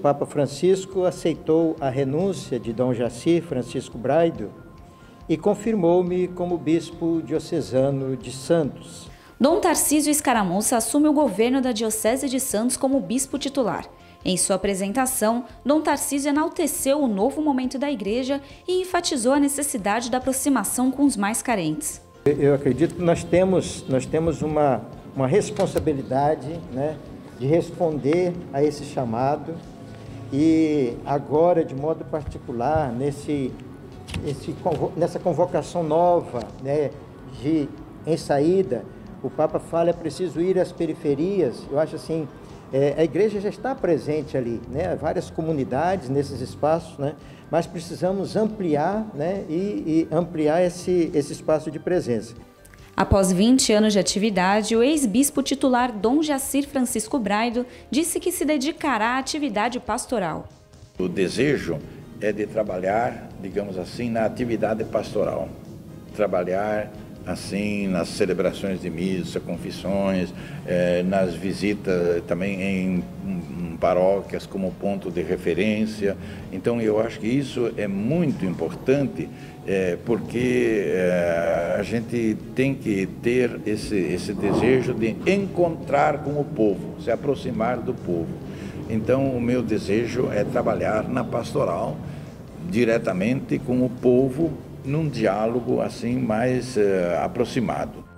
O Papa Francisco aceitou a renúncia de Dom Jaci Francisco Braido e confirmou-me como bispo diocesano de Santos. Dom Tarcísio Escaramuça assume o governo da Diocese de Santos como bispo titular. Em sua apresentação, Dom Tarcísio enalteceu o novo momento da igreja e enfatizou a necessidade da aproximação com os mais carentes. Eu acredito que nós temos, nós temos uma, uma responsabilidade né, de responder a esse chamado e agora, de modo particular, nesse, esse, nessa convocação nova né, de, em saída, o Papa fala é preciso ir às periferias. Eu acho assim, é, a igreja já está presente ali, né? várias comunidades nesses espaços, né? mas precisamos ampliar né? e, e ampliar esse, esse espaço de presença. Após 20 anos de atividade, o ex-bispo titular Dom Jacir Francisco Braido disse que se dedicará à atividade pastoral. O desejo é de trabalhar, digamos assim, na atividade pastoral. Trabalhar assim nas celebrações de missa, confissões, eh, nas visitas também em, paróquias como ponto de referência. Então eu acho que isso é muito importante eh, porque eh, a gente tem que ter esse, esse desejo de encontrar com o povo, se aproximar do povo. Então o meu desejo é trabalhar na pastoral diretamente com o povo num diálogo assim mais uh, aproximado.